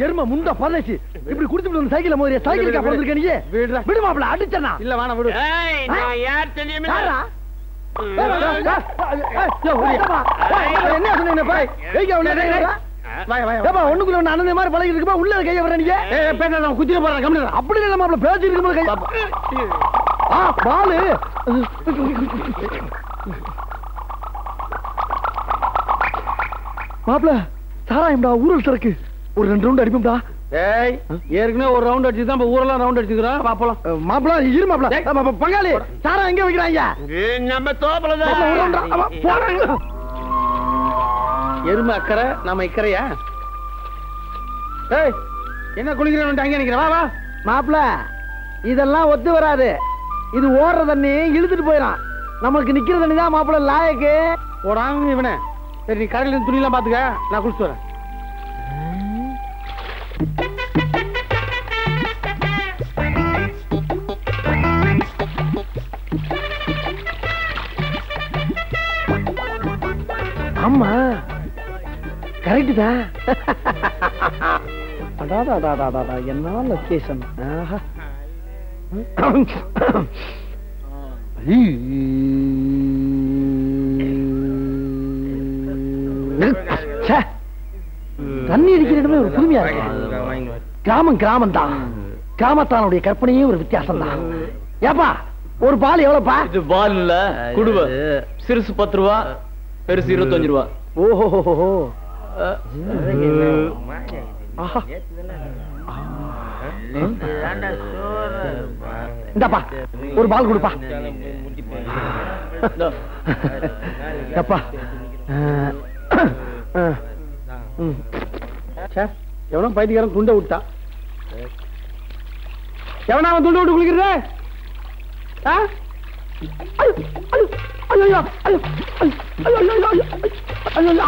எரும முண்ட பதச்சு இப்படி குடுத்து வந்து சைக்கிள் மோதிய சைக்கிள் பிறந்திருக்க நீ விடுடா. விடு மாப்பிள அடிச்சனா இல்ல வேணாம் விடு ஏய், நான் யார் தெரியுமே யாரா என்ன சொன்னீங்க பாய் ஒண்ணுக்குள்ள ஒண்ணு அண்ணன் மாதிரி பழகி இருக்குமா உள்ள கைய வர நீங்க ஏய் பேசாத குத்திர போற கம்மி அப்படி இல்ல மாப்பிள பேசி இருக்கும்போது ஆ பாலு மாப்பிள சாராயம்டா ஊரல் சரக்கு. ஒரு ரெண்டு ரவுண்ட் அடிப்போம்டா. ஏய் ஏற்கனவே ஒரு ரவுண்ட் அடிச்சு தான் ஊரெல்லாம் ரவுண்ட் அடிச்சுக்கிறோம் வா போலாம். மாப்பிள இரு மாப்பிள பங்காளி சாராயம் எங்க வைக்கிறாங்க நம்ம தோப்புல போறாங்க எருமை அக்கறை நாம இக்கறையா? ஏய் என்ன குளிக்கிறேன் அங்கே நிக்கிறேன் வா வா. மாப்பிள இதெல்லாம் ஒத்து வராது. இது ஓடுற தண்ணி இழுத்துட்டு போயிடும். நமக்கு நிக்கிற தண்ணி தான் மாப்பிள லாயக்கு. போடாங்க இவனே. சரி நீ கடையில் இருந்து துணியெல்லாம் பாத்துக்க. நான் குளிச்சு வரேன். ஆமா. கரெக்டு தான். அடாடா என்ன லொக்கேஷன் ஆஹா. ஐயோ. தண்ணி அடிக்கிற இடமே ஒரு புதுமையா இருக்கு. கிராமம் கிராமம் தான் கிராமத்தானுடைய கற்பனையே ஒரு வித்தியாசம் தான் ஏப்பா ஒரு பால் எவ்வளவுப்பா இது பால் இல்ல குடுவ சிறுசு பத்து ரூபா பெருசு இருபத்தஞ்சு ரூபா. ஓஹோ இந்தாப்பா ஒரு பால் கொடுப்பா. இந்தா. எவனோ பைத்தியக்காரன் துண்டை விட்டான் எவனா அவன் துண்டு விட்டு குளிக்கிறத?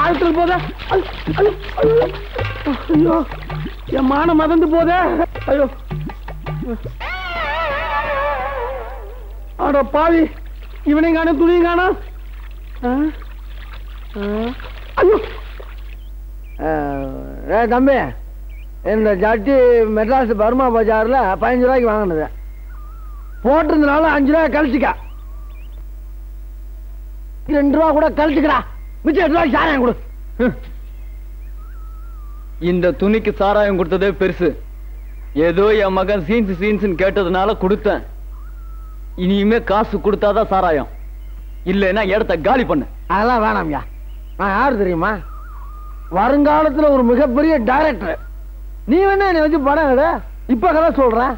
ஆழத்தில் போத. ஐயோ என் மான மதந்து போத. ஐயோ. ஆடா பாவி இவனை காணும் துணியும் காணும். ஆ? ஆ? ஏ தம்பி. இந்த ஜட்டி மெட்ராஸ் பர்மா பஜார்ல பதினஞ்சு ரூபாய்க்கு வாங்கினது. போட்டிருந்தனால அஞ்சு ரூபாய் கழிச்சுக்க. ரெண்டு ரூபா கூட கழிச்சுக்கடா. மிச்சம் எட்டு ரூபாய்க்கு சாராயம் கொடு. இந்த துணிக்கு சாராயம் கொடுத்ததே பெருசு. ஏதோ என் மகன் சீன்ஸ் சீன்ஸ் கேட்டதுனால கொடுத்தேன். இனிமே காசு கொடுத்தாதான் சாராயம். இல்லைன்னா இடத்த காலி பண்ணு. அதெல்லாம் வேணாம்யா. நான் யாரு தெரியுமா? வருங்காலத்துல ஒரு மிகப்பெரிய டைரக்டர் நீ வேணா என்னை வச்சு படம் எடு. இப்ப கதை சொல்றேன்.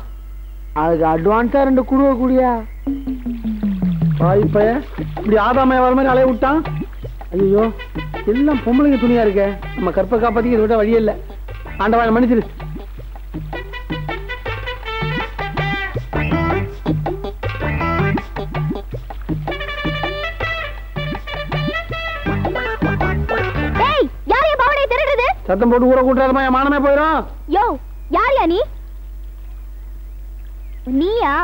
அதுக்கு அட்வான்ஸா ரெண்டு குடுவ கூடியா? இப்ப இப்படி ஆதாமய வர மாதிரி அலைய விட்டான்? ஐயோ எல்லாம் பொம்பளைங்க துணியா இருக்க. நம்ம கற்பை காப்பாத்திக்க இதை விட வழியே இல்ல. ஆண்டவா மன்னிச்சிரு. சத்தம் போட்டு ஊற கூட்டுறாருமா என் மானமே போயிடும் யோ யார் யா நீ? நீயா?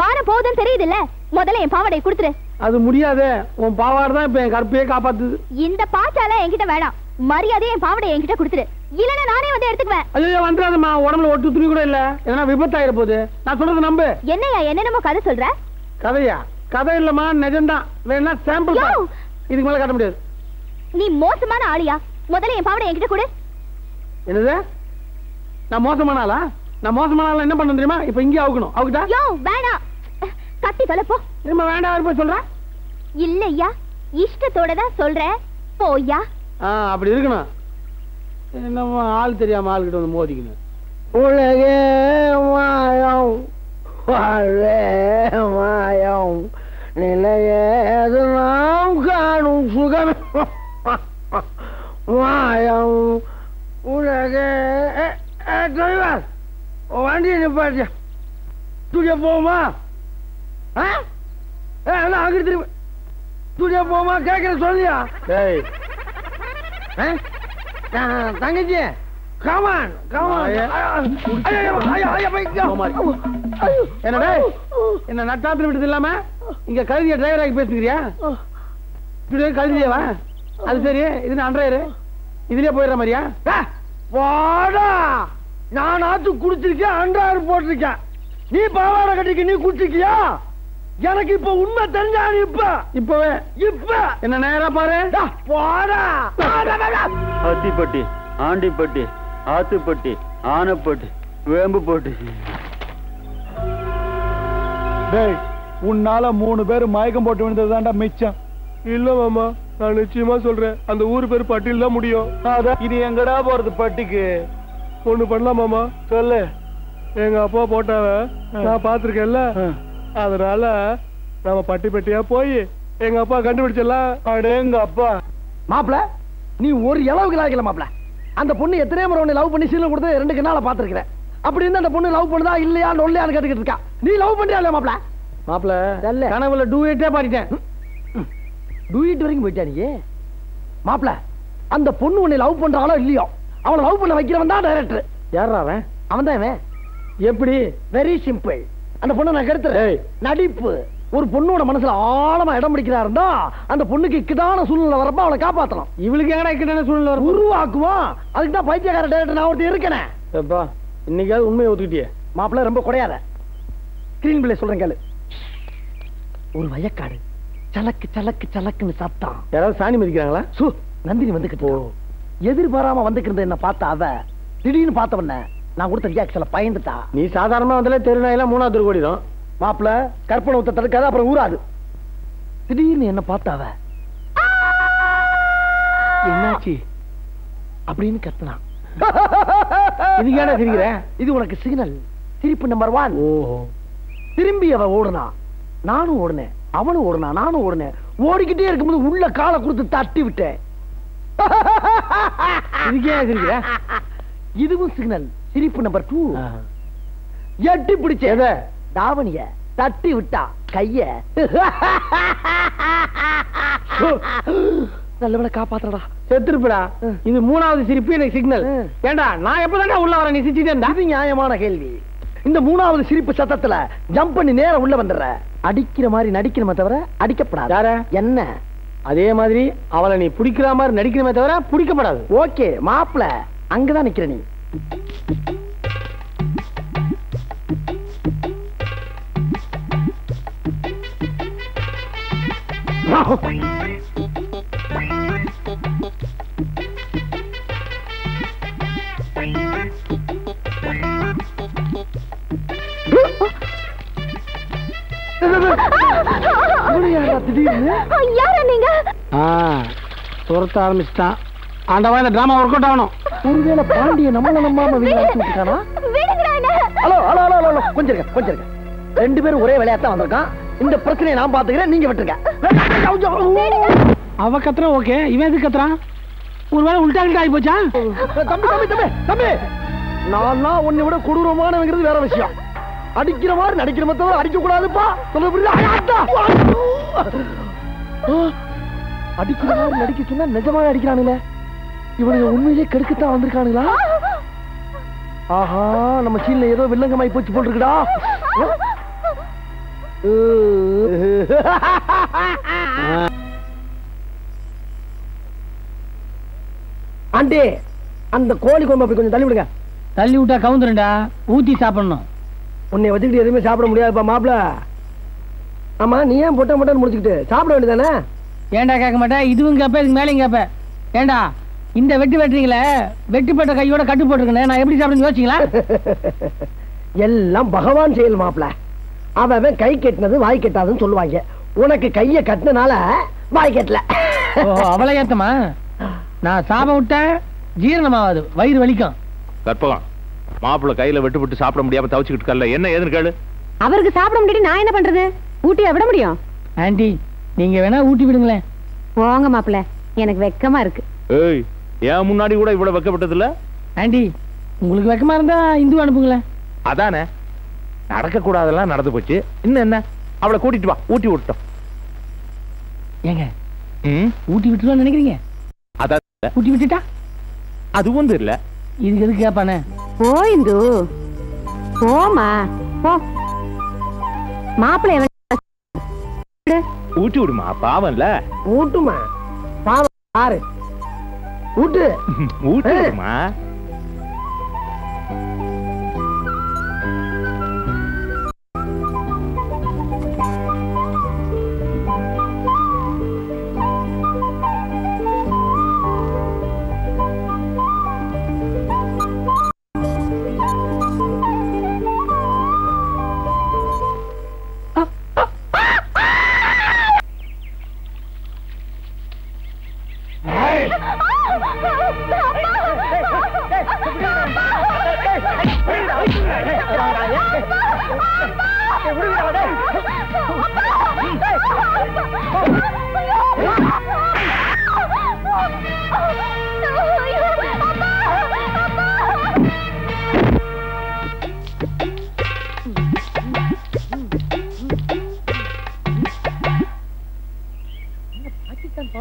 மான போகுதுன்னு தெரியுதுல்ல? முதல்ல என் பாவாடையை கொடுத்துரு. அது முடியாதே. உன் பாவாடு தான் இப்ப என் கற்பையே காப்பாத்துது. இந்த பாச்சால என்கிட்ட வேணாம். மரியாதையை என் பாவாடையை என்கிட்ட கொடுத்துரு. இல்லைன்னா நானே வந்து எடுத்துக்குவேன். ஐயோ வந்துடாதம்மா. உடம்புல ஒட்டு துணி கூட இல்ல. ஏன்னா விபத்தாயிர போகுது. நான் சொல்றது நம்பு. என்னய்யா என்னென்னமோ கதை சொல்ற? கதையா? கதை இல்லம்மா நிஜம்தான். வேணா சாம்பிள்! இதுக்கு மேல காட்ட முடியாது. நீ மோசமான ஆளியா? முதல்ல என் பாவாடை என்கிட்ட கொடு. என்னது? நான் மோசமான ஆளா? நான் மோசமான ஆளா என்ன பண்ண தெரியுமா? இப்ப இங்கே அவுக்கணும். அவுக்கிட்டா யோ வேணாம். கத்தி தொலைப்போ திரும்ப வேண்டாம் இருப்ப சொல்றேன் இல்லையா? இஷ்டத்தோட தான் சொல்றேன். போய்யா. அப்படி இருக்கணும். என்னம்மா ஆள் தெரியாம ஆள்கிட்ட வந்து மோதிக்கணும். உலகே மாயம் வாழே மாயம் நிலையேது நாம் காணும் சுகம். மாயம். பாரு துடியா போமா அங்க திரும்ப. துடியா போமா கேட்கற சொல்லியா தங்கச்சி என்ன இல்லாம? இங்க கழுதிய டிரைவராக பேசுகிறியா கழுதியவா? அது சரி இது அன்றாயிரு இதுலயே போயிடுற மாதிரியா? வாடா நானாச்சும் குடிச்சிருக்கேன் அன்றாயிரம் போட்டிருக்கேன் நீ பாவாடை கட்டிக்க நீ குடிச்சிருக்கியா? எனக்கு இப்ப உண்மை தெரிஞ்சா இப்ப. இப்பவே? இப்ப. என்ன நேரா பாரு? டா, போடா. அத்திப்பட்டி ஆண்டிப்பட்டி ஆத்துப்பட்டி ஆனப்பட்டி வேம்புப்பட்டி. டேய் உன்னால மூணு பேர் மயக்கம் போட்டு விழுந்ததுதான்டா மிச்சம். இல்ல மாமா நான் நிச்சயமா சொல்றேன். அந்த ஊர் பேர் பட்டியல் தான் முடியும். அதான் இது எங்கடா போறது பட்டிக்கு? ஒண்ணு பண்ணலாம் மாமா. சொல்லு. எங்க அப்பா போட்டாவ நான் பாத்திருக்கேன்ல அதனால நம்ம பட்டி பெட்டியா போய் எங்க அப்பா கண்டுபிடிச்சிடலாம். அடேங்க அப்பா. மாப்ள நீ ஒரு இளவுக்கு லாய்க்கல மாப்ள அந்த பொண்ணு எத்தனையோ முறை உன்னை லவ் பண்ணி சீல கொடுத்து ரெண்டு கண்ணால பாத்துருக்கிறேன் அப்படி இருந்து அந்த பொண்ணு லவ் பண்ணுதா இல்லையா நொல்லையான்னு கேட்டுக்கிட்டு இருக்கா. நீ லவ் பண்றியா இல்லையா மாப்ள மாப்பிள இல்ல. கனவுல டூயட்டே பாடிட்டேன். டூயிட் வரைக்கும் போயிட்டா நீ? மாப்ள அந்த பொண்ணு உன்னை லவ் பண்றாளோ இல்லையோ? அவளை லவ் பண்ண வைக்கிறவன் தான் டைரக்டர் யாரா அவன்? அவன் தான் இவன். எப்படி? வெரி சிம்பிள் அந்த பொண்ணை நான் கெடுத்துறேன். நடிப்பு. ஒரு பொண்ணோட மனசுல ஆழமா இடம் பிடிக்கிறா இருந்தா அந்த பொண்ணுக்கு இக்கட்டான சூழ்நிலை வரப்ப அவளை காப்பாத்தலாம் இவளுக்கு எங்கடா இக்கட்டான சூழ்நிலை வரும் உருவாக்குவான். அதுக்கு தான் பைத்தியக்கார டைரக்டர் நான் ஒருத்தர் இருக்கேனே. எப்பா இன்னைக்காவது உண்மையை ஒத்துக்கிட்டியே? மாப்பிள்ள ரொம்ப குறையாத. ஸ்கிரீன் பிள்ளை சொல்றேன் கேளு. ஒரு வயக்காடு. சலக்கு சலக்கு சலக்குன்னு சத்தம் யாராவது சாணி மதிக்கிறாங்களா? சு நந்தினி வந்துகிட்டு எதிர்பாராம வந்துக்கிட்டு என்ன பார்த்த அவ திடீர்னு பார்த்தவன நான் கொடுத்த ரியாக்ஷன்ல பயந்துட்டா. நீ சாதாரணமா வந்தாலே தெருநாயெல்லாம் மூணாவது தெரு ஓடிடும். மாப்பிள கற்பனை ஊத்த தடுக்காத அப்புறம் ஊராது திடீர்னு என்ன பார்த்த அவ என்னாச்சு? அப்படின்னு கத்துனான் இதுக்கு ஏன்டா சிரிக்கிற? இது உனக்கு சிக்னல் திருப்பி நம்பர் ஒன் திரும்பி அவ ஓடுனா நானும் ஓடுனேன். அவனும் ஓடுனா நானும் ஓடுனேன். ஓடிக்கிட்டே இருக்கும்போது உள்ள காலை கொடுத்து தட்டி விட்டேன். இதுவும் சிக்னல் சிரிப்பு நம்பர் டூ எட்டி பிடிச்ச எத? தாவணிய தட்டி விட்டா கைய. நல்லவளை காப்பாத்துறடா. செத்துருப்புடா. இது மூணாவது சிரிப்பு எனக்கு சிக்னல். ஏண்டா நான் எப்பதான்டா உள்ள வரேன் நீ சிரிச்சுட்டே இருந்தா இது நியாயமான கேள்வி. இந்த மூணாவது சிரிப்பு சத்தத்துல ஜம்ப் பண்ணி நேரா உள்ள வந்துடுற. அடிக்கிற மாதிரி நடிக்கணுமே தவிர அடிக்கப்படாது? என்ன? அதே மாதிரி அவளை நீ பிடிக்கிற மாதிரி நடிக்கணுமே தவிர பிடிக்கப்படாது. ஓகே மாப்பிள அங்கதான் நிக்கிற நீ. இவனு துரத்த ஆரம்பிச்சுட்டான். ஆண்டவா இந்த டிராமா ஒர்க் அவுட் ஆகணும். ஒருவேளை பாண்டிய நம்மள நம்பாம என்ன ஹலோ ஹலோ ஹலோ ஹலோ கொஞ்சம் கொஞ்சம் ரெண்டு பேரும் ஒரே விளையாட்டா வந்திருக்கான். இந்த பிரச்சனையை நான் பாத்துக்கிறேன் நீங்க விட்டுருங்க. அவ கத்துறான் ஓகே. இவன் எதுக்கு கத்துறான் ஒருவேளை உள்டா கிட்ட ஆகி போச்சா? தம்பி தம்பி தம்பி தம்பி. நான் உன்னை விட கொடூரமானவங்கிறது வேற விஷயம். அடிக்கிற மாதிரி நடிக்கிற மத்தவரை அடிக்க கூடாதுப்பா சொல்ல அடிக்கிற மாதிரி நடிக்க சொன்னா நிஜமாவே அடிக்கிறானுங்களே இவனுங்க உண்மையிலே கெடுக்கத்தான் வந்திருக்கானுங்களா ஆஹா நம்ம சீன்ல ஏதோ வில்லங்கமாய் போச்சு போல் இருக்குடா ஆண்டே அந்த கோழி குழம்பு அப்படி கொஞ்சம் தள்ளி விடுங்க தள்ளி விட்டா கவுந்துருண்டா ஊத்தி சாப்பிடணும் உன்னை வச்சுக்கிட்டு எதுவுமே சாப்பிட முடியாதுப்பா மாப்பிள. ஆமா நீ ஏன் பொட்டை பொட்டன் முடிச்சுக்கிட்டு? சாப்பிட வேண்டியதானே? ஏன்டா கேட்க மாட்டேன் இதுவும் கேப்ப இதுக்கு மேலேயும் கேப்ப. ஏண்டா இந்த வெட்டி வெட்டுறீங்களே? வெட்டிப்பட்ட கையோட கட்டு போட்டுருக்கேன் நான் எப்படி சாப்பிடுன்னு யோசிச்சிங்களா? எல்லாம் பகவான் செயல் மாப்பிள. அவன் கை கெட்டினது வாய் கெட்டாதுன்னு சொல்லுவாங்க. உனக்கு கைய கட்டினால வாய் கெட்டல. ஓ அவளை ஏத்தமா? நான் சாபம் விட்டேன் ஜீரணமாவாது வயிறு வலிக்கும். கற்பகம். மாப்பிள்ள கையில வெட்டு விட்டு சாப்பிட முடியாம தவிச்சுக்கிட்டு இருக்கல என்ன ஏதுன்னு கேளு. அவருக்கு சாப்பிட முடியாது நான் என்ன பண்றது? ஊட்டியா விட முடியும். ஆண்டி நீங்க வேணா ஊட்டி விடுங்களேன். போங்க மாப்பிள்ள. எனக்கு வெக்கமா இருக்கு. ஏய் ஏன் முன்னாடி கூட இவ்வளவு வைக்கப்பட்டது இல்ல ஆண்டி உங்களுக்கு வெக்கமா இருந்தா இந்து அனுப்புங்களேன். அதானே? நடக்க கூடாதெல்லாம் நடந்து போச்சு. இன்னும் என்ன? அவளை கூட்டிட்டு வா. ஊட்டி விட்டோம் ஏங்க ம்? ஊட்டி விட்டுருவான்னு நினைக்கிறீங்க? அதான். ஊட்டி விட்டுட்டா? அதுவும் தெரியல. இதுக்கு எதுக்கு கேப்பானே? போ இந்து. போமா போ. மாப்பிள்ளை ஊட்டி விடுமா? பாவம்ல? ஊட்டுமா. பாவம் யாரு ஊட்டு.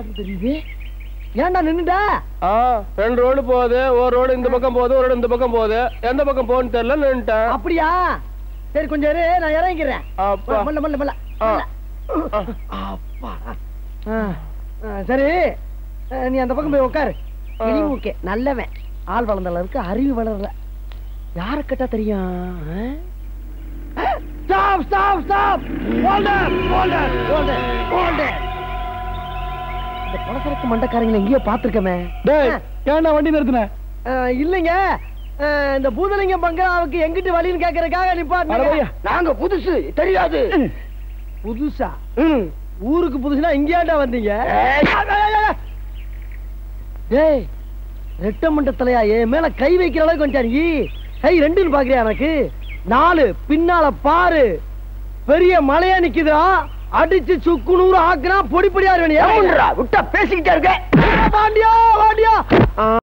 ஊட்டி விடுமா ஏன்டா நின்னுட்ட? ஆ ரெண்டு ரோடு போகுது. ஒரு ரோடு இந்த பக்கம் போகுது ஒரு ரோடு இந்த பக்கம் போகுது. எந்த பக்கம் போகணும்னு தெரியல நின்னுட்டேன். அப்படியா? சரி கொஞ்சம் இரு நான் இறங்கிக்கிறேன். மல்ல மல்ல மல்ல. சரி. நீ அந்த பக்கம் போய் உட்காரு ஓகே நல்லவன். ஆள் வளர்ந்தல இருக்கு அறிவு வளரல. யார கேட்டா தெரியும்? Stop stop stop holder holder holder holder இந்த பலசரக்கு மண்டக்காரங்களை எங்கேயோ பாத்துருக்கமே டேய் ஏன்டா வண்டி நிறுத்தின? இல்லைங்க. இந்த பூதலிங்கம் பங்களாவுக்கு எங்கிட்டு வழின்னு கேக்குறதுக்காக நிப்பாட்டு. நாங்க புதுசு தெரியாது. புதுசா? ஊருக்கு புதுசுனா இங்கேயாண்டா வந்தீங்க? ஏய். ரெட்ட மண்டத்தலையா என் மேல கை வைக்கிற அளவுக்கு வந்துட்டாரு. கை ரெண்டுன்னு பாக்குறியா எனக்கு? நாலு. பின்னால பாரு. பெரிய மலையா நிக்குதா அடிச்சு சுக்கு நூறு ஆக்குனா பொடி பொடியா விட்டா பேசிக்கிட்டே இருக்க. வாண்டியா வாண்டியா